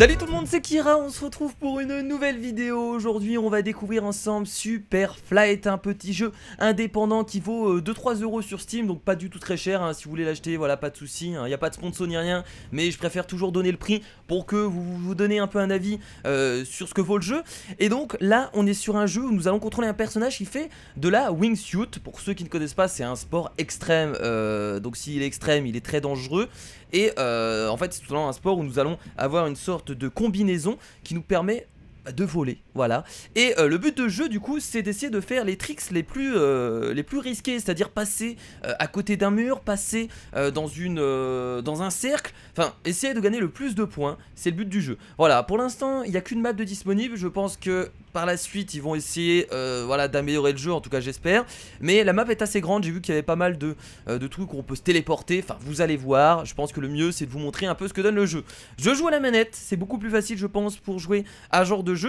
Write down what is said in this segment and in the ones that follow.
Salut tout le monde, c'est Kira, on se retrouve pour une nouvelle vidéo. Aujourd'hui, on va découvrir ensemble Super Flight, un petit jeu indépendant qui vaut 2-3 euh, euros sur Steam, donc pas du tout très cher. Hein. Si vous voulez l'acheter, voilà, pas de souci. Il hein. n'y a pas de sponsor ni rien, mais je préfère toujours donner le prix pour que vous vous donnez un peu un avis euh, sur ce que vaut le jeu. Et donc là, on est sur un jeu où nous allons contrôler un personnage qui fait de la wingsuit. Pour ceux qui ne connaissent pas, c'est un sport extrême. Euh, donc s'il est extrême, il est très dangereux. Et en fait, c'est tout un sport où nous allons avoir une sorte de combinaison qui nous permet de voler, voilà. Et euh, le but de jeu, du coup, c'est d'essayer de faire les tricks les plus, euh, risqués, c'est-à-dire passer euh, à côté d'un mur, passer dans, une, dans un cercle, enfin, essayer de gagner le plus de points, c'est le but du jeu. Voilà, pour l'instant, il n'y a qu'une map de disponible, je pense que par la suite, ils vont essayer voilà, d'améliorer le jeu, en tout cas j'espère. Mais la map est assez grande, j'ai vu qu'il y avait pas mal de, de trucs où on peut se téléporter, enfin, vous allez voir, je pense que le mieux, c'est de vous montrer un peu ce que donne le jeu. Je joue à la manette, c'est beaucoup plus facile, je pense, pour jouer à genre de jeu.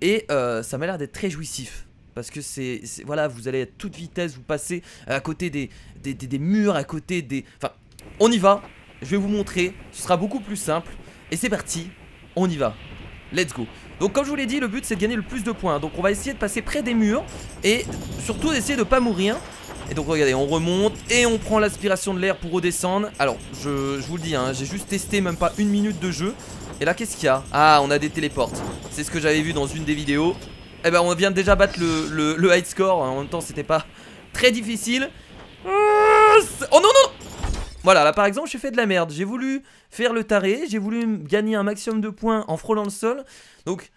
Et euh, ça m'a l'air d'être très jouissif. Parce que c'est. Voilà, vous allez à toute vitesse, vous passez à côté des, des, murs, à côté des. Enfin, on y va. Je vais vous montrer. Ce sera beaucoup plus simple. Et c'est parti. On y va. Let's go. Donc comme je vous l'ai dit, le but c'est de gagner le plus de points. Donc on va essayer de passer près des murs et surtout d'essayer de pas mourir. Et donc regardez, on remonte et on prend l'aspiration de l'air pour redescendre. Alors je, vous le dis, hein, j'ai juste testé même pas une minute de jeu. Et là qu'est-ce qu'il y a? Ah on a des téléportes. C'est ce que j'avais vu dans une des vidéos. Eh ben on vient déjà battre le, le, high score. En même temps c'était pas très difficile. Oh non non! Voilà là par exemple j'ai fait de la merde. J'ai voulu faire le taré. J'ai voulu gagner un maximum de points en frôlant le sol. Donc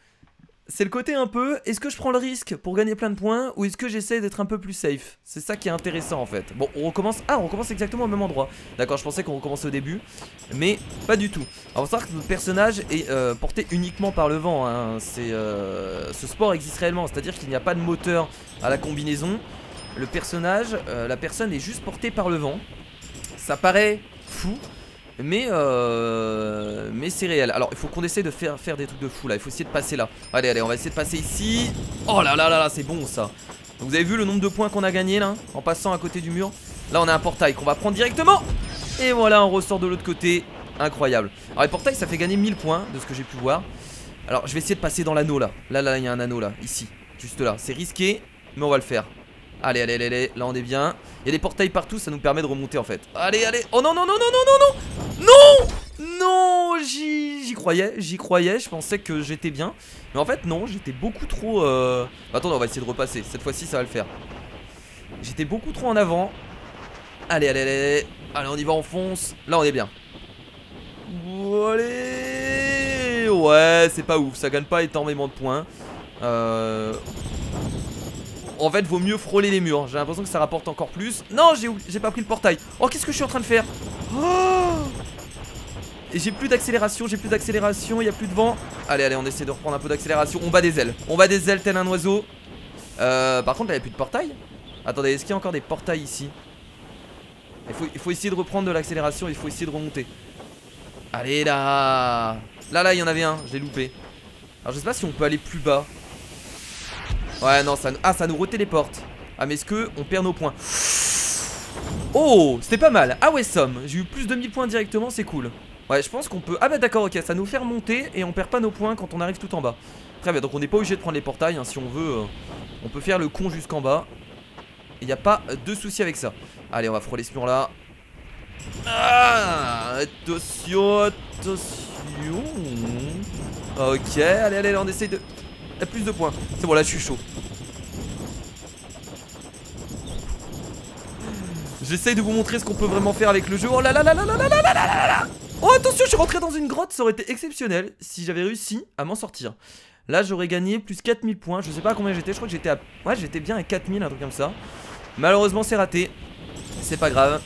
c'est le côté un peu, est-ce que je prends le risque pour gagner plein de points ou est-ce que j'essaie d'être un peu plus safe? C'est ça qui est intéressant en fait. Bon, on recommence, ah on recommence exactement au même endroit. D'accord, je pensais qu'on recommençait au début, mais pas du tout. Alors, faut savoir que notre personnage est euh, porté uniquement par le vent. Hein. C'est, euh, ce sport existe réellement, c'est-à-dire qu'il n'y a pas de moteur à la combinaison. Le personnage, euh, la personne est juste portée par le vent. Ça paraît fou, mais, euh, mais c'est réel. Alors, il faut qu'on essaie de faire, faire des trucs de fou là. Il faut essayer de passer là. Allez, allez, on va essayer de passer ici. Oh là là là là, c'est bon ça. vous avez vu le nombre de points qu'on a gagné là En passant à côté du mur? Là, on a un portail qu'on va prendre directement. Et voilà, on ressort de l'autre côté. Incroyable. Alors, les portails, ça fait gagner 1000 points de ce que j'ai pu voir. Alors, je vais essayer de passer dans l'anneau là. Là, là, il y a un anneau là. Ici. Juste là. C'est risqué, mais on va le faire. Allez, allez, allez, allez, là on est bien. Il y a des portails partout, ça nous permet de remonter en fait. Allez, allez. Oh non, non, non, non, non, non, non Non Non J'y croyais, j'y croyais, je pensais que j'étais bien. Mais en fait, non, j'étais beaucoup trop... Euh... Attends, on va essayer de repasser. Cette fois-ci, ça va le faire. J'étais beaucoup trop en avant. Allez, allez, allez. Allez, on y va, on fonce. Là, on est bien. Allez Ouais, c'est pas ouf, ça gagne pas énormément de points. Euh en fait vaut mieux frôler les murs. J'ai l'impression que ça rapporte encore plus. Non j'ai pas pris le portail. Oh qu'est-ce que je suis en train de faire? Oh Et j'ai plus d'accélération J'ai plus d'accélération Il y a plus de vent. Allez allez on essaie de reprendre un peu d'accélération. On bat des ailes. On bat des ailes tel un oiseau. Euh, Par contre là il n'y a plus de portail? Attendez est-ce qu'il y a encore des portails ici? Il faut, essayer de reprendre de l'accélération Il faut essayer de remonter. Allez là. Là là il y en avait un. Je l'ai loupé. Alors je sais pas si on peut aller plus bas Ouais, non, ça, ah, ça nous retéléporte. Ah, mais est-ce que on perd nos points Oh, c'était pas mal. Ah ouais, somme. J'ai eu plus de 1000 points directement, c'est cool. Ouais, je pense qu'on peut... Ah bah d'accord, ok, ça nous fait remonter et on perd pas nos points quand on arrive tout en bas. Très bien, donc on n'est pas obligé de prendre les portails, hein, si on veut. Euh, on peut faire le con jusqu'en bas. Il n'y a pas de souci avec ça. Allez, on va frôler ce mur-là. Ah, attention, attention. Ok, allez, allez, on essaye de plus de points. C'est bon, là, je suis chaud. J'essaye de vous montrer ce qu'on peut vraiment faire avec le jeu. Oh là là là là là là là là là là Oh attention, je suis rentré dans une grotte. Ça aurait été exceptionnel si j'avais réussi à m'en sortir. Là, j'aurais gagné plus 4000 points. Je sais pas à combien j'étais. Je crois que j'étais à... Ouais, j'étais bien à 4000, un truc comme ça. Malheureusement, c'est raté. C'est pas grave.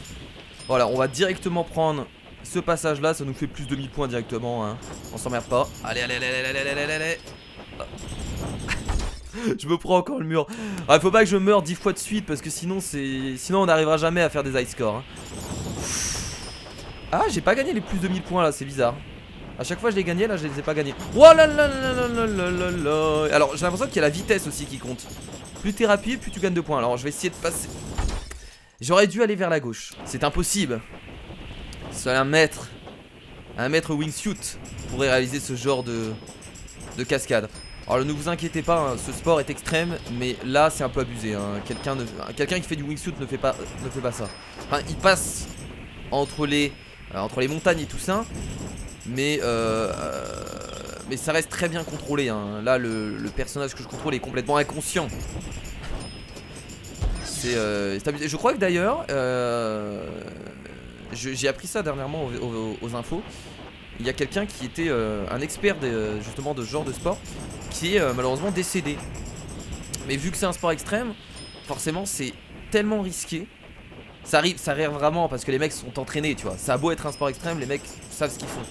Voilà, on va directement prendre ce passage là. Ça nous fait plus de 1000 points directement. Hein. On s'emmerde pas. Allez, allez, allez, allez, allez, allez, allez. je me prends encore le mur. Ah, faut pas que je meure 10 fois de suite parce que sinon c'est sinon on n'arrivera jamais à faire des high scores. Hein. Ah, j'ai pas gagné les plus de 1000 points là, c'est bizarre. A chaque fois je les gagnais, là je les ai pas gagnés. Oh là là là là là là là Alors j'ai l'impression qu'il y a la vitesse aussi qui compte. Plus t'es rapide, plus tu gagnes de points. Alors je vais essayer de passer. J'aurais dû aller vers la gauche. C'est impossible. Seul un maître un maître wingsuit pourrait réaliser ce genre de, de cascade. Alors ne vous inquiétez pas, hein, ce sport est extrême, mais là c'est un peu abusé. Hein. Quelqu'un qui fait du wingsuit ne fait pas, ne fait pas ça. Il passe entre les, euh, entre les montagnes et tout ça, mais euh, mais ça reste très bien contrôlé. Hein. Là, le, personnage que je contrôle est complètement inconscient. C'est euh. Je crois que d'ailleurs, euh, j'ai appris ça dernièrement aux, infos. Il y a quelqu'un qui était un expert justement de ce genre de sport qui est malheureusement décédé. Mais vu que c'est un sport extrême, forcément c'est tellement risqué. Ça arrive, vraiment parce que les mecs sont entraînés, tu vois. Ça a beau être un sport extrême, les mecs savent ce qu'ils font.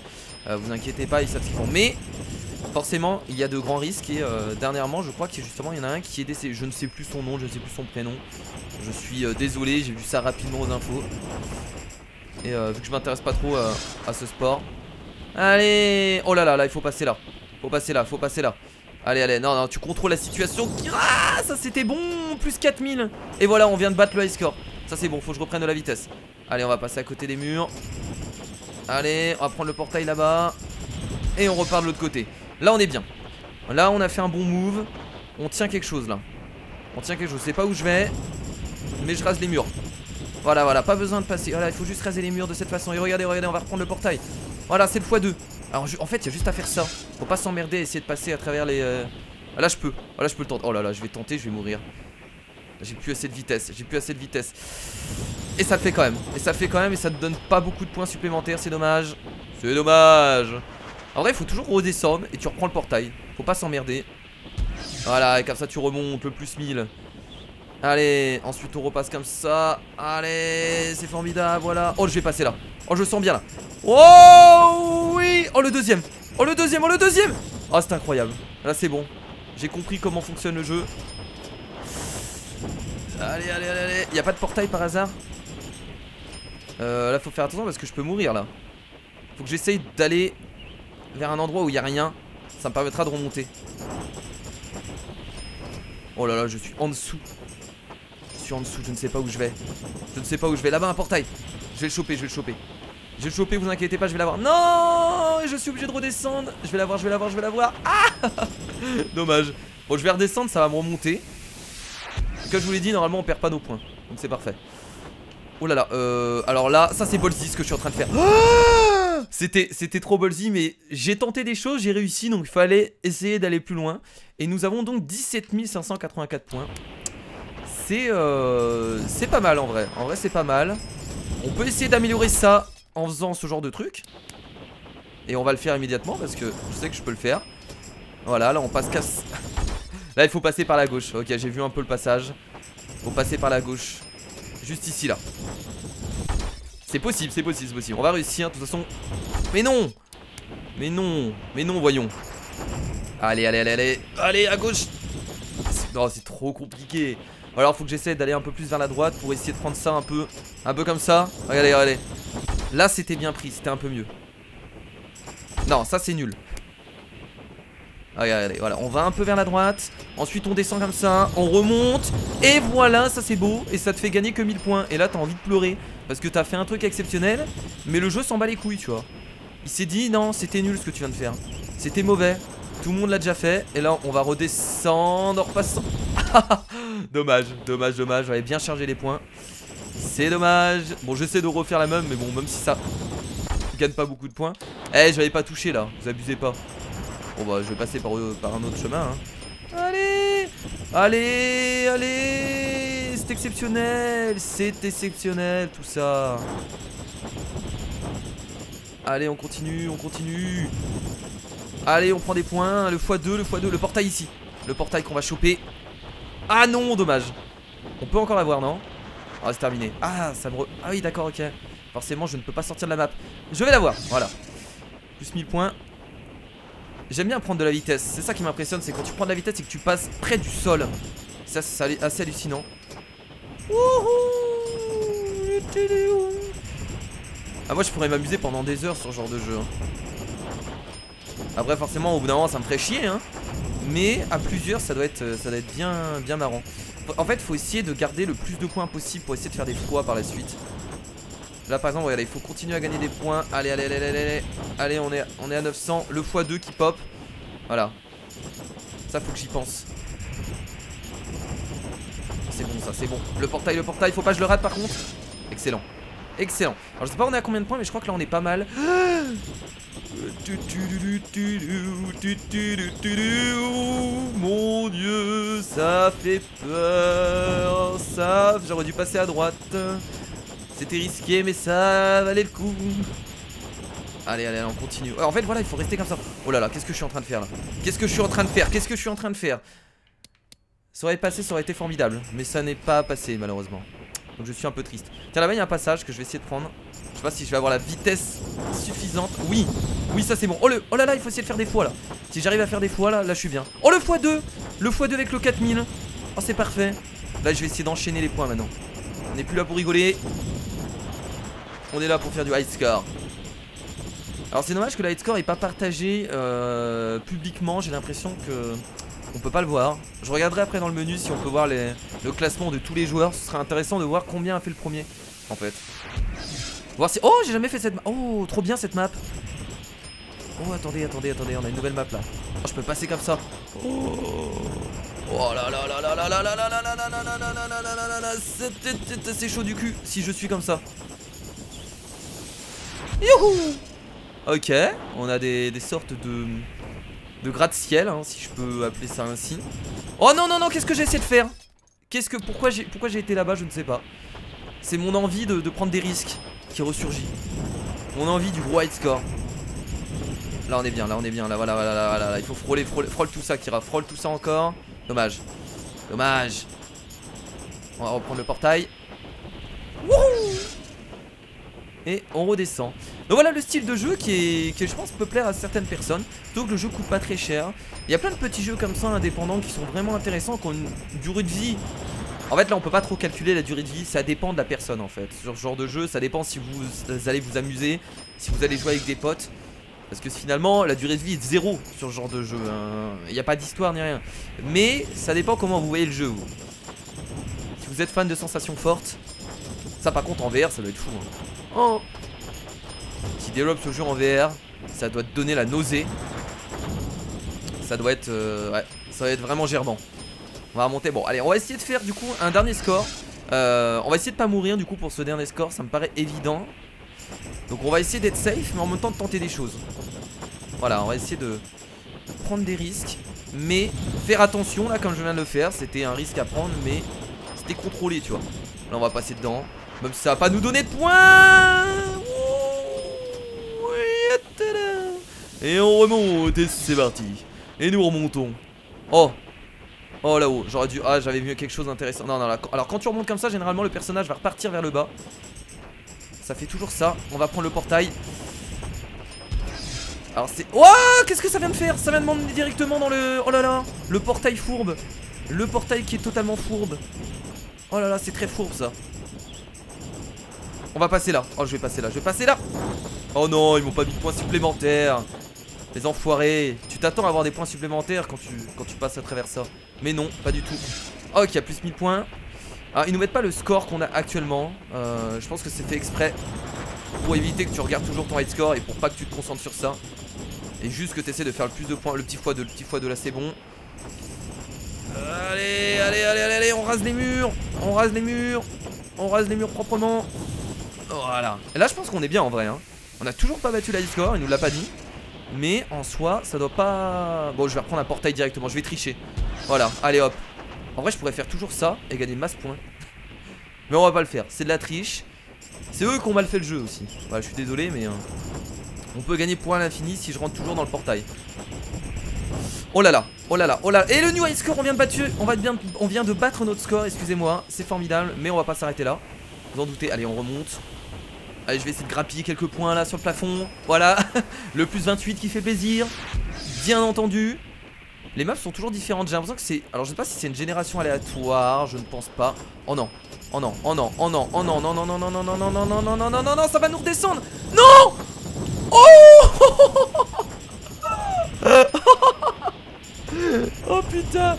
Euh, vous inquiétez pas, ils savent ce qu'ils font. Mais forcément, il y a de grands risques et euh, dernièrement, je crois que justement, il y en a un qui est décédé. Je ne sais plus son nom, je ne sais plus son prénom. Je suis euh, désolé, j'ai vu ça rapidement aux infos. Et vu que je m'intéresse pas trop à ce sport. Allez Oh là là, là, il faut passer là. Faut passer là, faut passer là. Allez, allez, non, non, tu contrôles la situation. Ah, ça c'était bon, plus 4000. Et voilà, on vient de battre le high score. Ça c'est bon, faut que je reprenne de la vitesse. Allez, on va passer à côté des murs. Allez, on va prendre le portail là-bas. Et on repart de l'autre côté. Là, on est bien. Là, on a fait un bon move. On tient quelque chose là. On tient quelque chose. Je sais pas où je vais. Mais je rase les murs. Voilà, voilà. Pas besoin de passer. Voilà, il faut juste raser les murs de cette façon. Et regardez, regardez, on va reprendre le portail. Voilà, c'est le x2. Alors, en fait, il y a juste à faire ça. Faut pas s'emmerder, essayer de passer à travers les. Euh, là, je peux. Ah, là, je peux le tenter. Oh là là, je vais tenter, je vais mourir. J'ai plus assez de vitesse. J'ai plus assez de vitesse. Et ça le fait quand même. Et ça le fait quand même et ça te donne pas beaucoup de points supplémentaires. C'est dommage. C'est dommage. En vrai, il faut toujours redescendre et tu reprends le portail. Faut pas s'emmerder. Voilà, et comme ça tu remontes le plus 1000. Allez, ensuite on repasse comme ça. Allez, c'est formidable, voilà. Oh, je vais passer là. Oh, je sens bien là. Oh, oui. Oh, le deuxième. Oh, le deuxième, oh, le deuxième. Oh, c'est incroyable. Là, c'est bon. J'ai compris comment fonctionne le jeu. Allez, allez, allez, allez. Y a pas de portail par hasard? Euh, là faut faire attention parce que je peux mourir là Faut que j'essaye d'aller vers un endroit où il y a rien Ça me permettra de remonter Oh là là je suis en dessous suis en dessous je ne sais pas où je vais. Je ne sais pas où je vais. Là-bas un portail. Je vais le choper je vais le choper. Je vais le choper vous inquiétez pas je vais l'avoir. Non Je suis obligé de redescendre. Je vais l'avoir je vais l'avoir je vais l'avoir. Ah Dommage. Bon je vais redescendre ça va me remonter. Comme je vous l'ai dit normalement on perd pas nos points. Donc c'est parfait. Oh là là, euh, alors là, ça c'est ballsy ce que je suis en train de faire. C'était c'était trop ballsy, mais j'ai tenté des choses, j'ai réussi, donc il fallait essayer d'aller plus loin. Et nous avons donc 17 584 points. C'est euh, c'est pas mal en vrai, en vrai c'est pas mal. On peut essayer d'améliorer ça en faisant ce genre de truc. Et on va le faire immédiatement parce que je sais que je peux le faire. Voilà, là on passe casse. là il faut passer par la gauche. Ok, j'ai vu un peu le passage. Faut passer par la gauche. Juste ici là C'est possible, c'est possible, c'est possible On va réussir, de toute façon Mais non Mais non, mais non, voyons Allez, allez, allez, allez Allez, à gauche Non, c'est trop compliqué Alors, faut que j'essaie d'aller un peu plus vers la droite Pour essayer de prendre ça un peu Un peu comme ça. Regardez, regardez. Là, c'était bien pris, c'était un peu mieux. Non, ça c'est nul. Regardez, voilà, on va un peu vers la droite. Ensuite on descend comme ça, on remonte. Et voilà, ça c'est beau. Et ça te fait gagner que 1000 points. Et là t'as envie de pleurer. Parce que t'as fait un truc exceptionnel Mais le jeu s'en bat les couilles, tu vois. Il s'est dit, non, c'était nul ce que tu viens de faire. C'était mauvais. Tout le monde l'a déjà fait. Et là on va redescendre. En repassant Dommage, dommage, dommage J'avais bien chargé les points. C'est dommage. Bon j'essaie de refaire la même Mais bon, même si ça gagne pas beaucoup de points. Eh, j'avais pas touché là, vous abusez pas. Bon bah je vais passer par, par un autre chemin hein. Allez Allez Allez. C'est exceptionnel C'est exceptionnel tout ça. Allez on continue, on continue. Allez on prend des points. Le x2, le x2, le portail ici. Le portail qu'on va choper Ah non dommage On peut encore l'avoir non? Ah c'est terminé Ah ça me Ah oui d'accord ok Forcément je ne peux pas sortir de la map Je vais l'avoir voilà Plus 1000 points J'aime bien prendre de la vitesse. C'est ça qui m'impressionne, c'est quand tu prends de la vitesse et que tu passes près du sol. Ça, c'est assez hallucinant. Ah, moi, je pourrais m'amuser pendant des heures sur ce genre de jeu. Hein. Après, forcément, au bout d'un moment, ça me ferait chier. Hein. Mais à plusieurs, ça doit être, ça doit être bien, bien marrant. En fait, faut essayer de garder le plus de points possible pour essayer de faire des fois par la suite. Là par exemple, il faut continuer à gagner des points. Allez, allez, allez, allez, allez. Allez, on est, on est à 900. Le x2 qui pop. Voilà. Ça, faut que j'y pense. C'est bon, ça, c'est bon. Le portail, le portail, faut pas que je le rate par contre. Excellent. Excellent. Alors, je sais pas on est à combien de points, mais je crois que là, on est pas mal. Mon dieu, ça fait peur. Ça, j'aurais dû passer à droite. C'était risqué, mais ça valait le coup. Allez, allez, on continue. en fait, voilà, il faut rester comme ça. Oh là là, qu'est-ce que je suis en train de faire là? Qu'est-ce que je suis en train de faire? Qu'est-ce que je suis en train de faire? Ça aurait passé, ça aurait été formidable. Mais ça n'est pas passé, malheureusement. Donc je suis un peu triste. Tiens, là-bas, il y a un passage que je vais essayer de prendre. Je sais pas si je vais avoir la vitesse suffisante. Oui, oui, ça c'est bon. Oh, oh là là, il faut essayer de faire des fois là. Si j'arrive à faire des fois là, là je suis bien. Oh, le x2 Le x2 avec le 4000. Oh, c'est parfait. Là, je vais essayer d'enchaîner les points maintenant. On n'est plus là pour rigoler. On est là pour faire du high score. Alors c'est dommage que le high score est pas partagé euh, publiquement. J'ai l'impression que on peut pas le voir. Je regarderai après dans le menu si on peut voir le classement de tous les joueurs. Ce serait intéressant de voir combien a fait le premier en fait. Voir si... Oh j'ai jamais fait cette map. Oh trop bien cette map. Oh attendez attendez attendez on a une nouvelle map là. Oh je peux passer comme ça. Oh. Oh là là là là là là là là là là là là là là là là là là C'est chaud du cul si je suis comme ça. Youhou Ok, on a des, des sortes de de gratte-ciel, hein, si je peux appeler ça ainsi. Oh non non non, qu'est-ce que j'ai essayé de faire? Qu'est-ce que pourquoi j'ai pourquoi j'ai été là-bas, je ne sais pas. C'est mon envie de, prendre des risques qui ressurgit. Mon envie du high score. Là on est bien, là on est bien, là voilà voilà là, voilà, il faut frôler, frôler, frôle tout ça Kira, frôle tout ça encore. Dommage. Dommage. On va reprendre le portail. Wouhou et on redescend. Donc voilà le style de jeu qui je pense peut plaire à certaines personnes. Donc le jeu coûte pas très cher. Il y a plein de petits jeux comme ça indépendants qui sont vraiment intéressants, qui ont une durée de vie. En fait là on peut pas trop calculer la durée de vie, ça dépend de la personne en fait. Sur ce genre de jeu, ça dépend si vous allez vous amuser, si vous allez jouer avec des potes. Parce que finalement la durée de vie est zéro sur ce genre de jeu. Hein. Il n'y a pas d'histoire ni rien. Mais ça dépend comment vous voyez le jeu. Si vous êtes fan de sensations fortes, ça par contre en VR ça doit être fou. Hein. Oh Qui développe ce jeu en VR, ça doit te donner la nausée. Ça doit être... Euh, ça va être vraiment gerbant. On va remonter. Bon, allez, on va essayer de faire du coup un dernier score. Euh, on va essayer de pas mourir du coup pour ce dernier score, ça me paraît évident. Donc on va essayer d'être safe, mais en même temps de tenter des choses. Voilà, on va essayer de prendre des risques. Mais faire attention, là, comme je viens de le faire, c'était un risque à prendre, mais c'était contrôlé, tu vois. Là, on va passer dedans. Même si ça va pas nous donner de points Et on remonte et c'est parti. Et nous remontons. Oh. Oh là-haut, j'aurais dû... Ah j'avais vu quelque chose d'intéressant. Non non là... Alors quand tu remontes comme ça généralement le personnage va repartir vers le bas. Ça fait toujours ça. On va prendre le portail. Alors c'est... Oh Qu'est-ce que ça vient de faire? Ça vient de m'emmener directement dans le... Oh là là. Le portail fourbe. Le portail qui est totalement fourbe. Oh là là c'est très fourbe ça. On va passer là. Oh, je vais passer là. Je vais passer là. Oh non, ils m'ont pas mis de points supplémentaires. Les enfoirés. Tu t'attends à avoir des points supplémentaires quand tu, passes à travers ça. Mais non, pas du tout. Ok, a plus 1000 points. Ah, ils nous mettent pas le score qu'on a actuellement. Euh, je pense que c'est fait exprès. Pour éviter que tu regardes toujours ton high score et pour pas que tu te concentres sur ça. Et juste que tu essaies de faire le plus de points. Le petit x2, le petit x2 là, c'est bon. Allez, allez, allez, allez, on rase les murs. On rase les murs. On rase les murs proprement. Voilà. Et là, je pense qu'on est bien en vrai. Hein. On a toujours pas battu la score, il nous l'a pas dit. Mais en soi, ça doit pas. Bon, je vais reprendre un portail directement. Je vais tricher. Voilà, allez hop. En vrai, je pourrais faire toujours ça et gagner masse points. mais on va pas le faire. C'est de la triche. C'est eux qui ont mal fait le jeu aussi. Voilà, je suis désolé, mais. Euh, on peut gagner points à l'infini si je rentre toujours dans le portail. Oh là là, oh là là, oh là là. Et le new high score, on vient de battre, on, va bien, on vient de battre notre score, excusez-moi. C'est formidable, mais on va pas s'arrêter là. Vous en doutez, allez, on remonte. Allez, je vais essayer de grappiller quelques points là sur le plafond. Voilà, le plus 28 qui fait plaisir. Bien entendu. Les maps sont toujours différentes. J'ai l'impression que c'est. Alors, je sais pas si c'est une génération aléatoire. Je ne pense pas. Oh non. Oh non. Oh non. Oh non. Oh non. Non, non, non, non, non, non, non, non, non, non, non, non, non, non, ça va nous redescendre. Non Oh Oh putain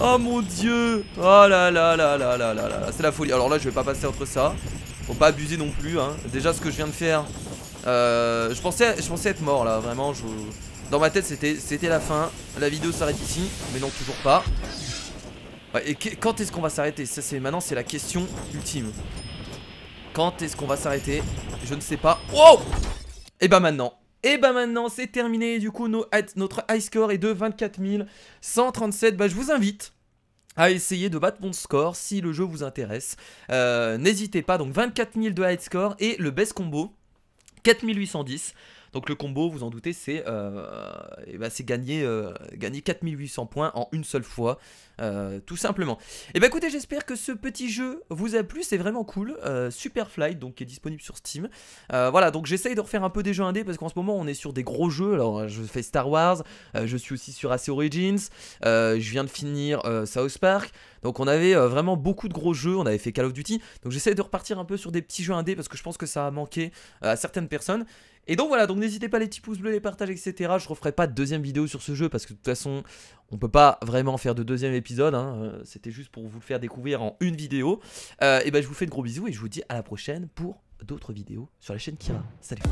Oh mon dieu Oh là là là là là là là C'est la folie Alors là je vais pas passer entre ça Faut pas abuser non plus hein. Déjà ce que je viens de faire euh, je, pensais, je pensais être mort là Vraiment. Dans ma tête c'était la fin. La vidéo s'arrête ici Mais non toujours pas. Ouais, Et quand est-ce qu'on va s'arrêter? Maintenant c'est la question ultime. Quand est-ce qu'on va s'arrêter? Je ne sais pas. Wow Et bah maintenant. Et bah maintenant c'est terminé, du coup notre high score est de 24 137, bah je vous invite à essayer de battre mon score si le jeu vous intéresse. Euh, n'hésitez pas, donc 24 000 de high score et le best combo 4810. Donc le combo, vous en doutez, c'est euh, eh ben, gagner, euh, gagner 4800 points en une seule fois, euh, tout simplement. Et eh bah ben, écoutez, j'espère que ce petit jeu vous a plu, c'est vraiment cool. Euh, Super Flight, donc qui est disponible sur Steam. voilà, donc j'essaye de refaire un peu des jeux indés parce qu'en ce moment on est sur des gros jeux. Alors je fais Star Wars, je suis aussi sur AC Origins, je viens de finir South Park. Donc on avait vraiment beaucoup de gros jeux, on avait fait Call of Duty. Donc j'essaye de repartir un peu sur des petits jeux indés parce que je pense que ça a manqué à certaines personnes. Et donc voilà, donc n'hésitez pas les petits pouces bleus, les partages, etc. Je referai pas de deuxième vidéo sur ce jeu parce que de toute façon, on peut pas vraiment faire de deuxième épisode. Hein. Euh, c'était juste pour vous le faire découvrir en une vidéo. Euh, et ben je vous fais de gros bisous et je vous dis à la prochaine pour d'autres vidéos sur la chaîne Kira. Salut